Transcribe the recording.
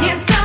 Yes, sir.